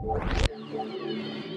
you